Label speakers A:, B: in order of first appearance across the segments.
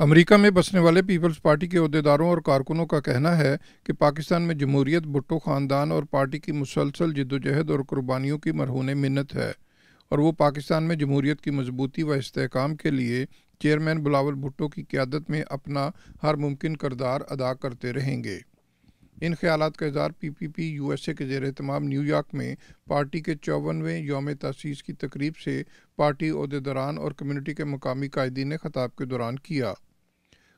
A: America में बसने वाले पीपल्स पार्टी के अहदेदारों और कारकुनों का कहना है कि पाकिस्तान में जमहूरियत, भुट्टो ख़ानदान और पार्टी की मुसलसल जद्दोजहद और कुर्बानियों की मरहून मिन्नत है और वो पाकिस्तान में जमहूरियत की मजबूती व इसकाम के लिए चेयरमैन बिलावल भुट्टो की क्यादत में अपना हर मुमकिन करदार अदा करते रहेंगे। इन ख्याल का इजहार P P P U S A के जेर तमाम न्यूयॉर्क में पार्टी के चौवनवें योम तसीस की तकरीब से पार्टी अहदेदारान और कम्यूनिटी के मकामी कायदीन खताब के दौरान किया।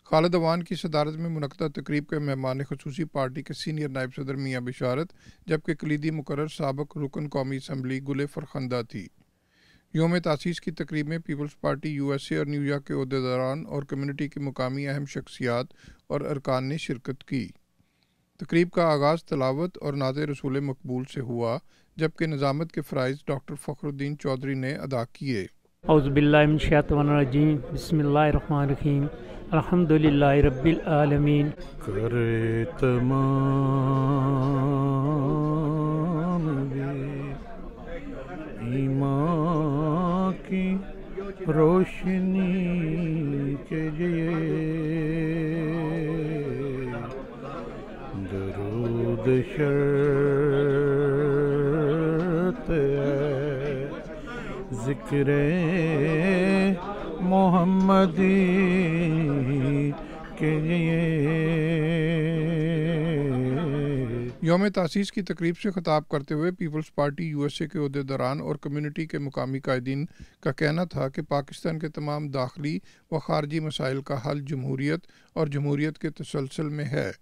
A: खालिद अवान की सदारत में मनदा तकरीब के मेहमान खसूसी पार्टी के सीनियर नायब सदर मियाँ बिशारत, जबकि कलीदी मुकर सबक रुकन कौमी असम्बली गुल फरखंदा थी। योम तसीस की तकरीब में Peoples Party U S A और न्यूयॉर्क के अहदेदारान और कम्यूनिटी की मकामी अहम शख्सियात और अरकान ने शिरकत की। तकरीब का आगाज़ तलावत और नाज रसूल मकबूल से हुआ, जबकि निज़ामत के फ़रज़ डॉक्टर फ़खरुद्दीन चौधरी ने अदा किए।
B: अज़बिल्लाजीम बसमीम अल्हम्दुलिल्लाह रब्बिल आलमीन करे तमाम ईमान की रोशनी के लिए दरूद शर्त ज़िक्र मोहम्मदी के लिए।
A: योम तसीस की तकरीब से खताब करते हुए पीपल्स पार्टी यूएसए के अहदेदारान और कम्यूनिटी के मुकामी कायदीन का कहना था कि पाकिस्तान के तमाम दाखिली व खारजी मसाइल का हल जमहूरीत और जमहूरीत के तसलसल में है।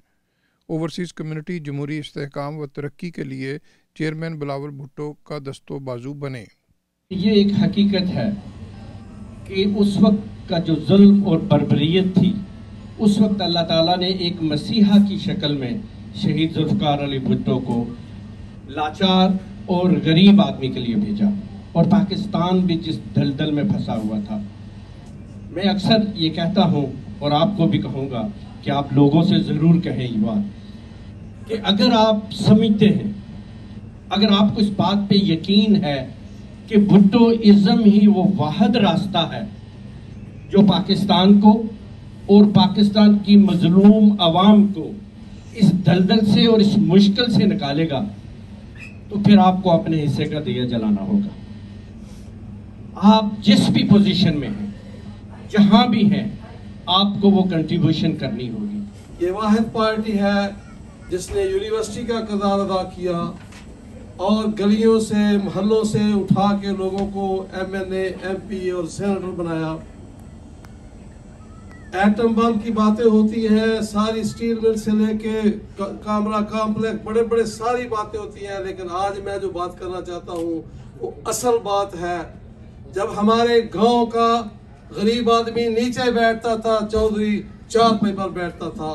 A: ओवरसीज़ कम्युनिटी जमहूरी इसकाम व तरक्की के लिए चेयरमैन बिलावल भुट्टो का दस्तो बाजू बने।
C: ये एक हकीकत है कि उस वक्त का जो जुल्म और बरबरीत थी, उस वक्त अल्लाह ताला ने एक मसीहा की शक्ल में शहीद जुल्फ़ार अली भुट्टो को लाचार और गरीब आदमी के लिए भेजा और पाकिस्तान भी जिस दलदल में फंसा हुआ था। मैं अक्सर ये कहता हूँ और आपको भी कहूँगा कि आप लोगों से ज़रूर कहें ये बात कि अगर आप समझते हैं, अगर आपको इस बात पे यकीन है कि भुट्टो इज्म ही वो वाहद रास्ता है, जो पाकिस्तान को और पाकिस्तान की मजलूम आवाम को इस दलदल से और इस मुश्किल से निकालेगा। तो फिर आपको अपने हिस्से का दिया जलाना होगा। आप जिस भी पोजीशन में हैं, जहाँ भी हैं, आपको वो कंट्रीब्यूशन करनी होगी।
D: ये वाहिद पार्टी है, जिसने यूनिवर्सिटी का किरदार अदा किया। और गलियों से महलों से उठा के लोगों को एम एमएनए, एमपी और सेनेटर बनाया। एटम बम की बातें होती हैं सारी स्टील मिल से लेके कामरा कॉम्प्लेक्स बड़े बड़े सारी बातें होती हैं लेकिन आज मैं जो बात करना चाहता हूँ वो असल बात है। जब हमारे गाँव का गरीब आदमी नीचे बैठता था चौधरी चार पे पर बैठता था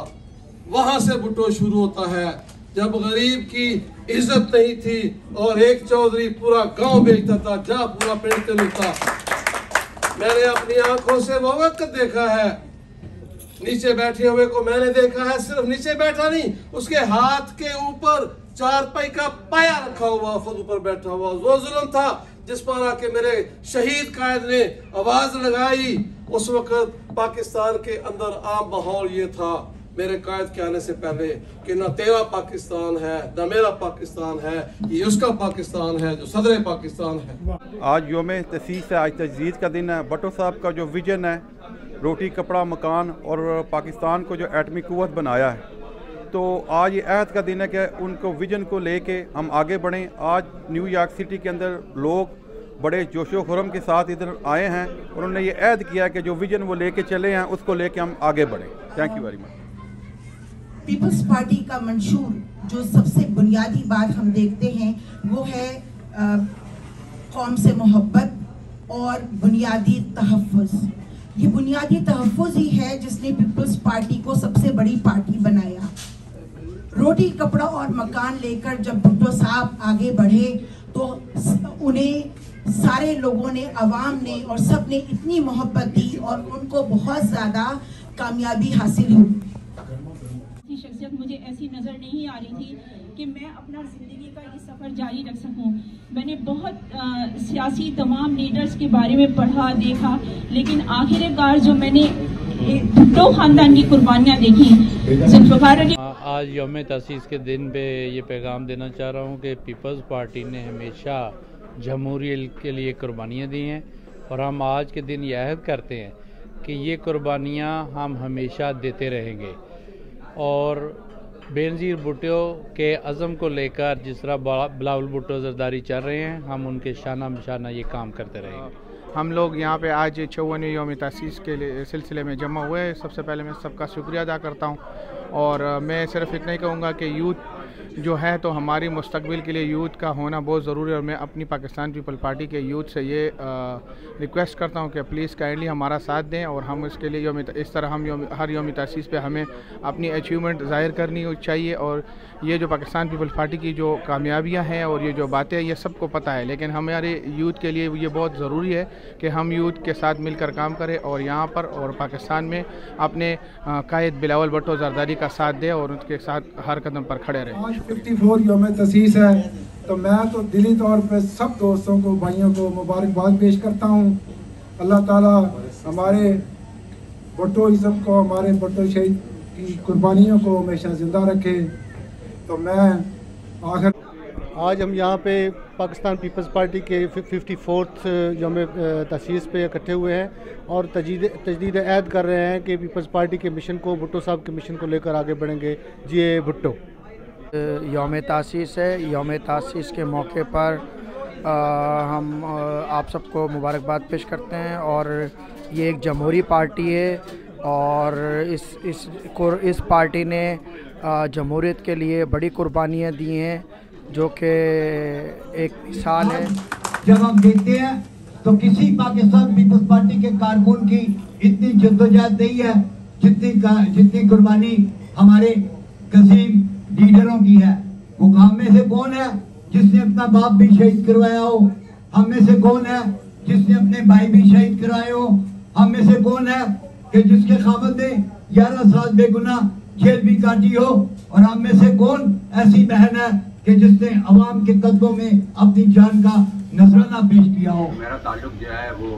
D: वहाँ से भुट्टो शुरू होता है। जब गरीब की इज़्ज़त नहीं थी और एक चौधरी पूरा गाँव बेचता था जा पूरा पेड़ मिलता मैंने अपनी आँखों से वो वक्त देखा है। नीचे बैठे हुए को मैंने देखा है, सिर्फ़ नीचे बैठा नहीं, उसके हाथ के ऊपर चार पाई का पाया रखा हुआ, खुद ऊपर बैठा हुआ। वो जुल्म था, जिस पर आके मेरे शहीद कायद ने आवाज़ लगाई। उस वक्त पाकिस्तान के अंदर आम माहौल ये था। मेरे कायद के आने से पहले कि न तेरा पाकिस्तान है, न मेरा पाकिस्तान है, ये उसका पाकिस्तान है जो सदर पाकिस्तान है।
E: आज योम तसीस है आज तजदीद का दिन है। भट्टो साहब का जो विजन है, रोटी, कपड़ा, मकान और पाकिस्तान को जो एटमी कुत बनाया है तो आज ये अहद का दिन है कि उनको विजन को लेके हम आगे बढ़ें। आज न्यूयॉर्क सिटी के अंदर लोग बड़े जोशो खुरम के साथ इधर आए हैं। उन्होंने ये अहद किया कि जो विजन वो लेके चले हैं, उसको लेके हम आगे बढ़ें। Thank you very much
F: Peoples Party का मंशूर जो सबसे बुनियादी बात हम देखते हैं, वो है कौम से मोहब्बत और बुनियादी तहफ़ ये बुनियादी तहफ़ ही है जिसने पीपल्स पार्टी को सबसे बड़ी पार्टी बनाया। रोटी, कपड़ा और मकान लेकर जब भुट्टो साहब आगे बढ़े तो उन्हें सारे लोगों ने आवाम ने और सबने इतनी मोहब्बत दी और उनको बहुत ज़्यादा कामयाबी हासिल हुई।
G: की शख्सियत मुझे ऐसी नज़र नहीं आ रही थी कि मैं अपना ज़िंदगी का ये सफ़र जारी रख सकूँ। मैंने बहुत आ, सियासी तमाम लीडर्स के बारे में पढ़ा देखा लेकिन आखिरकार जो मैंने भुट्टो खानदान की कुर्बानियाँ देखी
H: आज योम तसीस के दिन पे ये पैगाम देना चाह रहा हूँ कि पीपल्स पार्टी ने हमेशा जमहूरियत के लिए कुर्बानियाँ दी हैं और हम आज के दिन ये अहद करते हैं कि ये कुर्बानियाँ हम हमेशा देते रहेंगे। और बेनज़ीर भुटो के अज़म को लेकर जिस तरह बिलावल भुट्टो जरदारी चल रहे हैं, हम उनके शाना बशाना ये काम करते रहेंगे
I: हम लोग यहाँ पे आज चौवन योम तसीस के लिए सिलसिले में जमा हुए सबसे पहले मैं सबका शुक्रिया अदा करता हूँ और मैं सिर्फ़ इतना ही कहूँगा कि यूथ जो है तो हमारी मुस्तबिल के लिए यूथ का होना बहुत ज़रूरी है और मैं अपनी पाकिस्तान पीपल पार्टी के यूथ से ये रिक्वेस्ट करता हूँ कि प्लीज़ काइंडली हमारा साथ दें और हम इसके लिए योम, इस तरह हम योम, हर योम तसीस पे हमें अपनी अचीवमेंट ज़ाहिर करनी चाहिए और ये जो पाकिस्तान पीपल पार्टी की जो कामयाबियाँ हैं और ये जो बातें ये सबको पता है। लेकिन हमारे यूथ के लिए ये बहुत ज़रूरी है कि हम यूथ के साथ मिलकर काम करें और यहाँ पर और पाकिस्तान में अपने कायद बिलावल भट्टो जरदारी का साथ दें और उनके साथ हर कदम पर खड़े रहें।
J: फिफ्टी फोर योम तसीस है। तो मैं तो दिली तौर पर सब दोस्तों को, भाइयों को मुबारकबाद पेश करता हूँ। अल्लाह ताला हमारे भट्टो इज़म को, हमारे भट्टो शहीद की कुर्बानियों को हमेशा ज़िंदा रखे। तो मैं आखिर
K: आज हम यहाँ पे पाकिस्तान पीपल्स पार्टी के फिफ्टी फोर्थ योम तसीस पे इकट्ठे हुए हैं और तजीद, तजदीद ऐद कर रहे हैं कि पीपल्स पार्टी के मिशन को, भुट्टो साहब के मिशन को लेकर आगे बढ़ेंगे। जी भुट्टो।
L: योम तासीस है। योम तासीस के मौके पर आ, हम आप सबको मुबारकबाद पेश करते हैं और ये एक जमहूरी पार्टी है और इस इस इस पार्टी ने जमहूरीत के लिए बड़ी कुर्बानियाँ दी हैं जो कि एक मिसाल है।
M: जब हम देखते हैं तो किसी पाकिस्तान पीपल्स पार्टी के कारकुन की इतनी जद्दोजहद नहीं है जितनी जितनी कुर्बानी हमारे कसीम लीडरों की है। वो काम में से कौन है जिसने अपना बाप भी शहीद करवाया हो? हम में से कौन है जिसने अपने भाई भी शहीद कराए हो? हम में से कौन है कि जिसके खामद ने ग्यारह साल बेगुना जेल भी काटी हो? और हम में से कौन ऐसी बहन है कि जिसने अवाम के कदमों में अपनी जान का नजराना पेश किया हो?
N: मेरा ताल्लुक जो है वो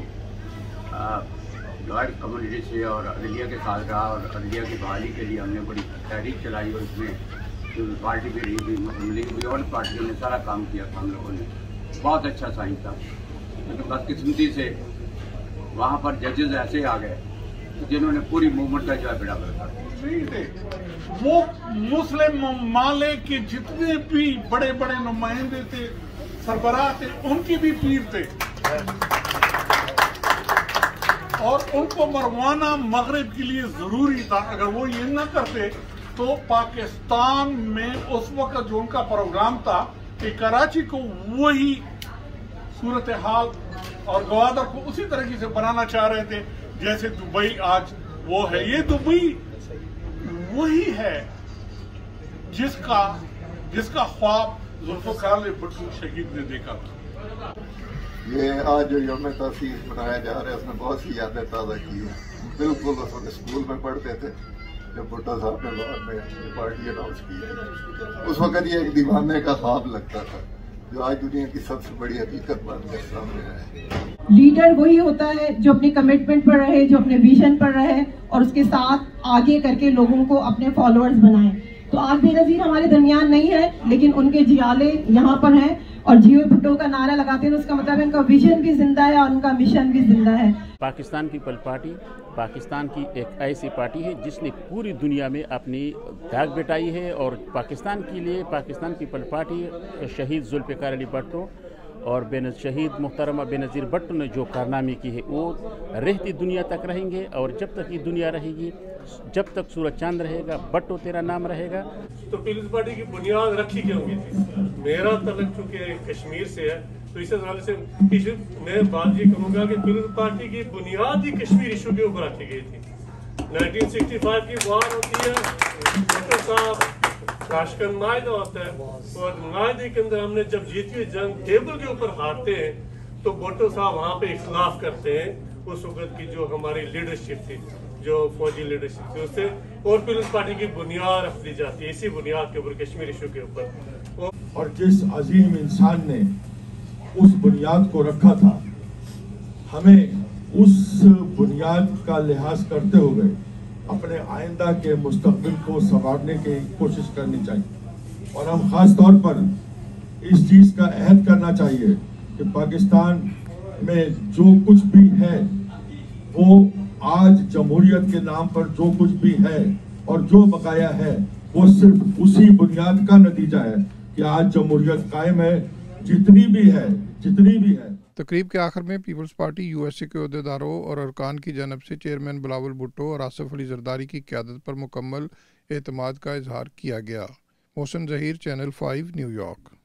N: लॉयर कम्युनिटी से और अदलिया के साथ रहा और अदलिया की बहाली के लिए हमने बड़ी तहरीक चलाई और इसमें जो पार्टी भी रही, भी और पार्टियों ने सारा काम किया था हम लोगों ने। बहुत अच्छा साइन था। लेकिन बदकिस्मती से वहाँ पर जजेज ऐसे आ गए जिन्होंने पूरी मूवमेंट का जो है बेड़ा कर
O: वो मुस्लिम माले के जितने भी बड़े बड़े नुमाइंदे थे, सरबराह थे, उनकी भी पीर थे। और उनको मरवाना मगरब के लिए ज़रूरी था। अगर वो ये ना करते तो पाकिस्तान में उस वक्त जो उनका प्रोग्राम था कि कराची को वही सूरत हाल और गवादर को उसी तरीके से बनाना चाह रहे थे, जैसे दुबई आज वो है। ये दुबई वही है जिसका जिसका ख्वाब जुल्फकार भट्टू शहीद ने देखा था।
P: ये आज जो योम तफीस मनाया जा रहा है उसने बहुत सी यादें ताज़ा की है। बिल्कुल उस वक्त स्कूल में पढ़ते थे। जब भुट्टो साहब ने बाद में अपनी पार्टी अनाउंस की है, उस वक्त ये एक दीवाने का ख्वाब लगता था, जो आज दुनिया की सबसे बड़ी हकीकत बनकर सामने आए
Q: लीडर वही होता है जो अपने कमिटमेंट पर रहे, जो अपने विजन पर रहे और उसके साथ आगे करके लोगों को अपने फॉलोअर्स बनाए। तो आज बेनजीर हमारे दरमियान नहीं है, लेकिन उनके जियाले यहाँ पर हैं और जियो भुट्टो का नारा लगाते हैं उसका मतलब है उनका विजन भी ज़िंदा है और उनका मिशन भी ज़िंदा है।
R: पाकिस्तान पीपल पार्टी, पाकिस्तान की एक ऐसी पार्टी है जिसने पूरी दुनिया में अपनी दाग बिटाई है और पाकिस्तान के लिए, पाकिस्तान पीपल पार्टी, शहीद जुल्फ़िकार अली भट्टो और बेन, शहीद मुहतरमा बेनज़ीर भट्ट ने जो कारनामे की है, वो रहती दुनिया तक रहेंगे और जब तक ये दुनिया रहेगी, जब तक सूरज चाँद रहेगा, भट्टो तेरा नाम रहेगा।
S: तो पीपल्स पार्टी की बुनियाद रखी क्यों थी मेरा तलक चूँकि कश्मीर से है तो इस हवाले से मैं बात ये कहूँगा कि पीपल्स पार्टी की बुनियाद ही कश्मीर इशू के ऊपर रखी गई थी। 1965 की वार होती है भट्टो साहब राशकन मायदा होता है, और मायदे के अंदर हमने जब जीती हुई जंग टेबल के ऊपर हारते हैं तो भुट्टो साहब वहाँ पे इख्लाफ करते हैं उस वक्त की जो हमारी लीडरशिप थी, जो फौजी लीडरशिप थी उससे, और उस पार्टी की बुनियाद रख दी जाती है, इसी बुनियाद के ऊपर, कश्मीर इशू के ऊपर।
T: और जिस अजीम इंसान ने उस बुनियाद को रखा था। हमें उस बुनियाद का लिहाज करते हुए अपने आइंदा के मुस्तबिल को संवारने की कोशिश करनी चाहिए। और हम ख़ास तौर पर इस चीज़ का अहद करना चाहिए कि पाकिस्तान में जो कुछ भी है, वो आज जमहूरियत के नाम पर जो कुछ भी है और जो बकाया है, वो सिर्फ़ उसी बुनियाद का नतीजा है कि आज जमहूरियत कायम है। जितनी भी है जितनी भी है।
A: तकरीब के आखिर में पीपल्स पार्टी यूएसए के अहदेदारों और अरकान की जानब से चेयरमैन बिलावल भुट्टो और आसफ अली जरदारी की क्यादत पर मुकम्मल एतमाद का इजहार किया गया। Mohsin Zaheer, channel five New York